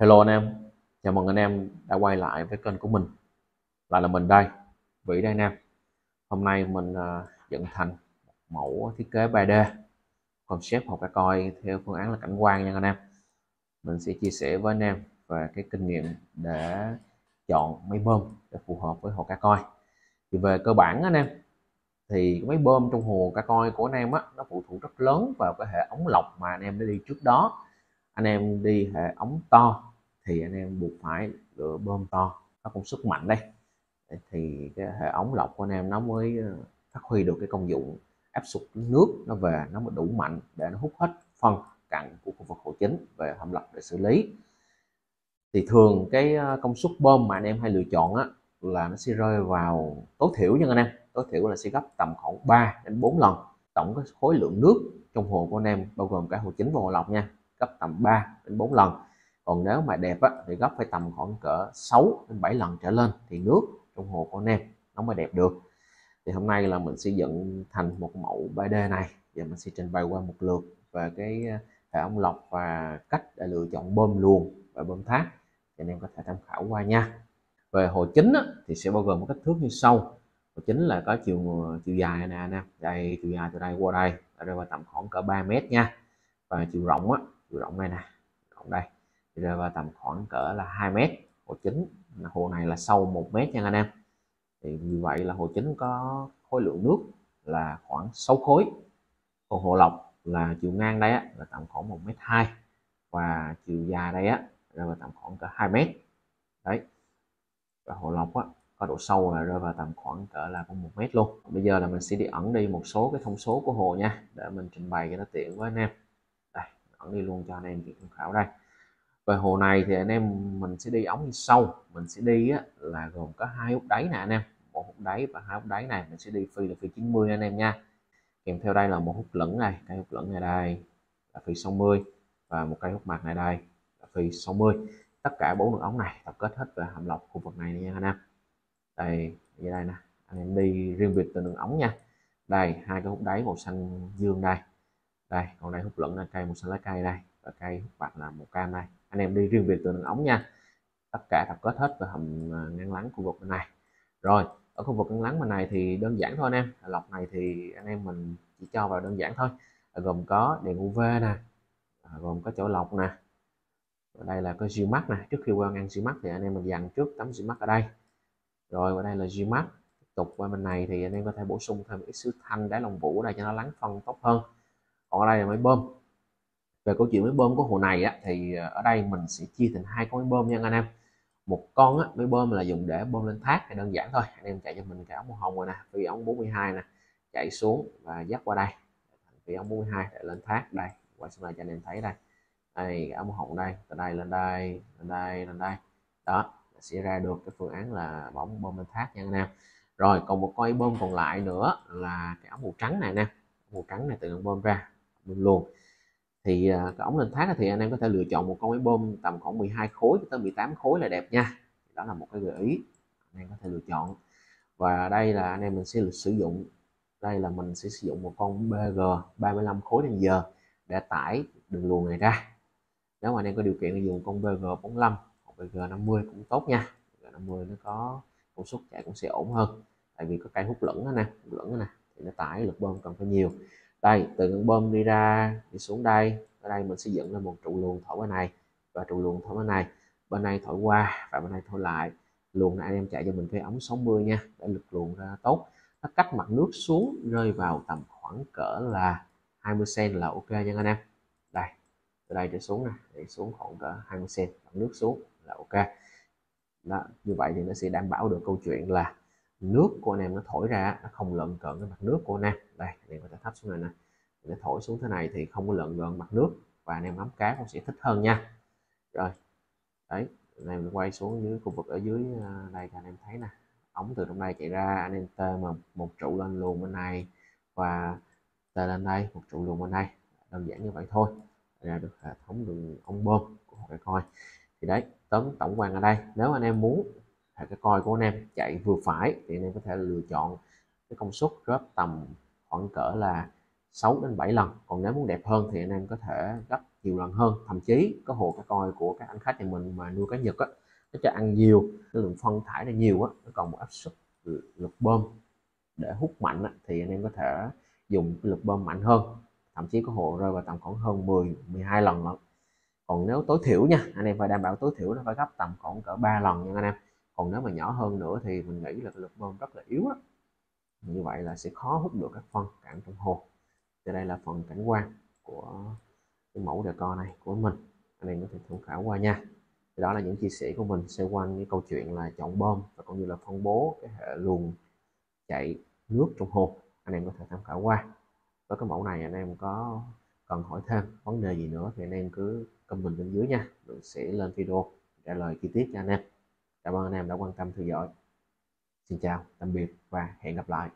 Hello anh em, chào mừng anh em đã quay lại với kênh của mình. Lại là mình đây, Vĩ đây anh em. Hôm nay mình uh, dựng thành một mẫu thiết kế 3D Concept học cả coi theo phương án là cảnh quan nha anh em. Mình sẽ chia sẻ với anh em về cái kinh nghiệm để chọn máy bơm để phù hợp với hồ cá coi. Thì về cơ bản anh em thì máy bơm trong hồ cá coi của anh em á nó phụ thuộc rất lớn vào cái hệ ống lọc mà anh em đã đi trước đó anh em đi hệ ống to thì anh em buộc phải lựa bơm to. Có công suất mạnh đây. Thì cái hệ ống lọc của anh em nó mới ờ, phát huy được cái công dụng áp suất nước nó về, nó mới đủ mạnh để nó hút hết phân cặn của khu vực hồ chính về hầm lọc để xử lý. Thì thường cái ờ, công suất bơm mà anh em hay lựa chọn á là nó sẽ rơi vào tối thiểu nha anh em. Tối thiểu là sẽ gấp tầm khoảng 3 đến 4 lần tổng cái khối lượng nước trong hồ của anh em, bao gồm cả hồ chính và hồ lọc nha gấp tầm 3 đến 4 lần. Còn nếu mà đẹp á, thì gấp phải tầm khoảng cỡ 6 đến 7 lần trở lên thì nước trong hồ của anh em nó mới đẹp được. Thì hôm nay là mình sẽ dựng thành một mẫu 3D này và mình sẽ trình bày qua một lượt về cái ờ, hệ ống lọc và cách để lựa chọn bơm luồng và bơm thác. Thì anh em có thể tham khảo qua nha. Về hồ chính á, thì sẽ bao gồm một kích thước như sau. Hồ chính là có chiều ờ, chiều dài nè anh em. Đây chiều dài từ đây qua đây ở đây vào tầm khoảng cỡ 3 mét nha. Và chiều rộng á chiều rộng đây nè. Rộng đây. Thì rơi vào tầm khoảng cỡ là 2 mét. Hồ chính. Hồ này là sâu 1 mét nha anh em. Thì như vậy là hồ chính có khối lượng nước là khoảng 6 khối. Còn hồ lọc là chiều ngang đây á, là tầm khoảng 1 mét 2 và chiều dài đây á rơi vào tầm khoảng cỡ 2 mét. Đấy. Và hồ lọc á, có độ sâu là rơi vào tầm khoảng cỡ là khoảng một mét luôn. Bây giờ là mình sẽ đi ẩn đi một số cái thông số của hồ nha để mình trình bày cho nó tiện với anh em ẩn đi luôn cho anh em tham khảo đây. Về hồ này thì anh em mình sẽ đi ống sâu, mình sẽ đi á, là gồm có hai hút đáy nè anh em. Một hút đáy và hai hút đáy này mình sẽ đi phi là phi 90 anh em nha. Kèm theo đây là một hút lẫn này cây hút lẫn này đây là phi 60 và một cây hút mặt này đây là phi 60 tất cả bốn đường ống này tập kết hết về hàm lọc khu vực này nha anh em. Đây như đây nè anh em đi riêng biệt từ đường ống nha. Đây hai cái hút đáy màu xanh dương đây đây còn đây hút lẫn là cây một xanh lá cây đây, và cây hút bạc là một cam đây. Anh em đi riêng biệt từ đường ống nha. Tất cả tập kết hết về hầm à, ngăn lắng khu vực bên này. Rồi, ở khu vực ngăn lắng bên này thì đơn giản thôi anh em. À, lọc này thì anh em mình chỉ cho vào đơn giản thôi. À, gồm có đèn UV nè gồm có chỗ lọc nè. Ở đây là có mắt nè. Trước khi qua ngăn mắt thì anh em mình dàn trước tấm mắt ở đây. Rồi ở đây là mắt tiếp tục qua bên này thì anh em có thể bổ sung thêm ít sứ thanh đá lồng vũ đây cho nó lắng phân tốt hơn còn ở đây là máy bơm. Về câu chuyện máy bơm của hồ này á, thì ờ, ở đây mình sẽ chia thành hai con máy bơm nha anh em. Một con á, máy bơm là dùng để bơm lên thác thì đơn giản thôi. Anh em chạy cho mình cái ống màu hồng rồi nè vì ống 42 nè chạy xuống và dắt qua đây. Vì ống 42 để lên thác đây quay xuống này cho anh em thấy đây. Đây ống màu hồng đây từ đây lên đây lên đây lên đây. Đó sẽ ra được cái phương án là bóng bơm lên thác nha anh em. Rồi còn một con bơm còn lại nữa là cái ống màu trắng này nè. Màu trắng này tự động bơm ra luôn luôn. Thì à, cái ống lên thác thì anh em có thể lựa chọn một con máy bơm tầm khoảng 12 khối tới 18 khối là đẹp nha. Đó là một cái gợi ý, anh em có thể lựa chọn. Và đây là anh em mình sẽ sử dụng, đây là mình sẽ sử dụng một con BG 35 khối trên giờ để tải đường luồng này ra. Nếu mà anh em có điều kiện thì dùng con BG 45 hoặc BG 50 cũng tốt nha. BG 50 nó có công suất chạy cũng sẽ ổn hơn. Tại vì có cây hút lẫn đó nè, hút lẫn đó nè, thì nó tải lực bơm cần phải nhiều đây, từ ngưỡng bơm đi ra, đi xuống đây. Ở đây mình sẽ dựng lên một trụ luồng thổi bên này. Và trụ luồng thổi bên này. Bên này thổi qua và bên này thổi lại. Luồng này anh em chạy cho mình cái ống 60 nha, để lực luồng ra tốt. Nó cách mặt nước xuống, rơi vào tầm khoảng cỡ là 20 cm là ok nha anh em. Đây, từ đây trở xuống nè, để xuống khoảng cỡ 20 cm mặt nước xuống là ok. Đó, như vậy thì nó sẽ đảm bảo được câu chuyện là nước của anh em nó thổi ra, nó không lợn cận cái mặt nước của anh em. Đây, anh em có thể thấp xuống này nè. Nó thổi xuống thế này thì không có lợn gần mặt nước và anh em ngắm cá cũng sẽ thích hơn nha. Rồi, đấy, anh em quay xuống dưới khu vực ở dưới ờ, đây cho anh em thấy nè. Ống từ trong đây chạy ra, anh em tê mà một trụ lên luồng bên này và tê lên đây, một trụ luồng bên đây. Đơn giản như vậy thôi. Ra được hệ thống đường ống bơm của cái coi. Thì đấy tóm tổng quan ở đây. Nếu anh em muốn hệ cái coi của anh em chạy vừa phải thì anh em có thể lựa chọn cái công suất gấp tầm khoảng cỡ là 6 đến 7 lần. Còn nếu muốn đẹp hơn thì anh em có thể gấp nhiều lần hơn. Thậm chí có hồ cá coi của các anh khách nhà mình mà nuôi cá nhật á nó cho ăn nhiều cái lượng phân thải này nhiều á nó còn một áp suất lực bơm để hút mạnh á, thì anh em có thể dùng cái lực bơm mạnh hơn. Thậm chí có hồ rơi vào tầm khoảng hơn 10 12 lần lận. Còn nếu tối thiểu nha anh em phải đảm bảo tối thiểu nó phải gấp tầm khoảng cỡ 3 lần nha anh em còn nếu mà nhỏ hơn nữa thì mình nghĩ là cái lực bơm rất là yếu đó như vậy là sẽ khó hút được các phân cản trong hồ. Thì đây là phần cảnh quan của cái mẫu đề co này của mình. Anh em có thể tham khảo qua nha. Thì đó là những chia sẻ của mình xoay quanh cái câu chuyện là chọn bơm và cũng như là phân bố cái hệ luồng chạy nước trong hồ. Anh em có thể tham khảo qua. Với cái mẫu này anh em có cần hỏi thêm vấn đề gì nữa thì anh em cứ comment bên dưới nha. Mình sẽ lên video trả lời chi tiết cho anh em cảm ơn anh em đã quan tâm theo dõi. Xin chào, tạm biệt và hẹn gặp lại.